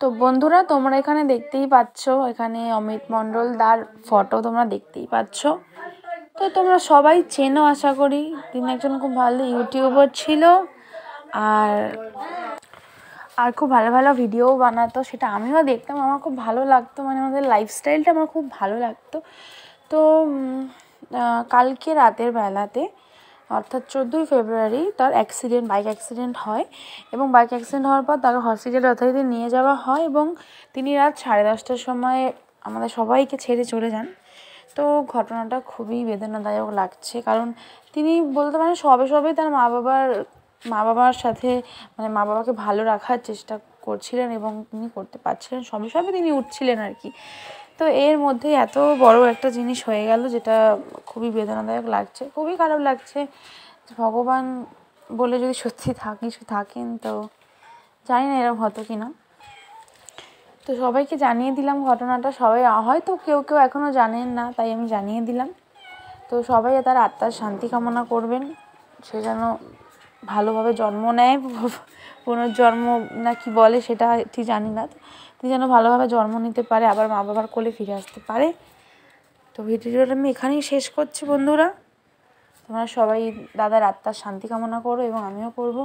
তো বন্ধুরা, তোমরা এখানে দেখতেই পাচ্ছ, এখানে অমিত মণ্ডল দার ফটো তোমরা দেখতেই পাচ্ছ। তো তোমরা সবাই চেনো, আশা করি। তিনি একজন খুব ভালো ইউটিউবার ছিল। আর আর খুব ভালো ভালো ভিডিও বানাতো, সেটা আমিও দেখতাম। আমার খুব ভালো লাগতো মানে আমাদের লাইফস্টাইলটা আমার খুব ভালো লাগতো। তো কালকে রাতের বেলাতে অর্থাৎ চোদ্দোই ফেব্রুয়ারি তার অ্যাক্সিডেন্ট বাইক অ্যাক্সিডেন্ট হয় এবং বাইক অ্যাক্সিডেন্ট হওয়ার পর তাকে হসপিটালে যথারীতি নিয়ে যাওয়া হয় এবং তিনি রাত সাড়ে দশটার সময় আমাদের সবাইকে ছেড়ে চলে যান। তো ঘটনাটা খুবই বেদনাদায়ক লাগছে কারণ তিনি বলতে পারেন সবে সবে তার মা বাবার মা বাবার সাথে মানে মা বাবাকে ভালো রাখার চেষ্টা করছিলেন এবং তিনি করতে পারছিলেন। সবে সবে তিনি উঠছিলেন আর কি। তো এর মধ্যে এত বড় একটা জিনিস হয়ে গেল যেটা খুবই বেদনাদায়ক লাগছে, খুবই খারাপ লাগছে। ভগবান বলে যদি সত্যি থাকি, থাকেন তো জানি না এরকম হতো কি না। তো সবাইকে জানিয়ে দিলাম ঘটনাটা, সবাই, হয়তো কেউ কেউ এখনও জানেন না, তাই আমি জানিয়ে দিলাম। তো সবাই তার আত্মার শান্তি কামনা করবেন, সে যেন ভালোভাবে জন্ম নেয়, পুনর্জন্ম না কি বলে সেটা ঠিক জানি না। তুই যেন ভালোভাবে জন্ম নিতে পারে, আবার মা বাবার কোলে ফিরে আসতে পারে। তো ভিডিওটা আমি এখানেই শেষ করছি বন্ধুরা। তোমরা সবাই দাদার আত্মার শান্তি কামনা করো এবং আমিও করব।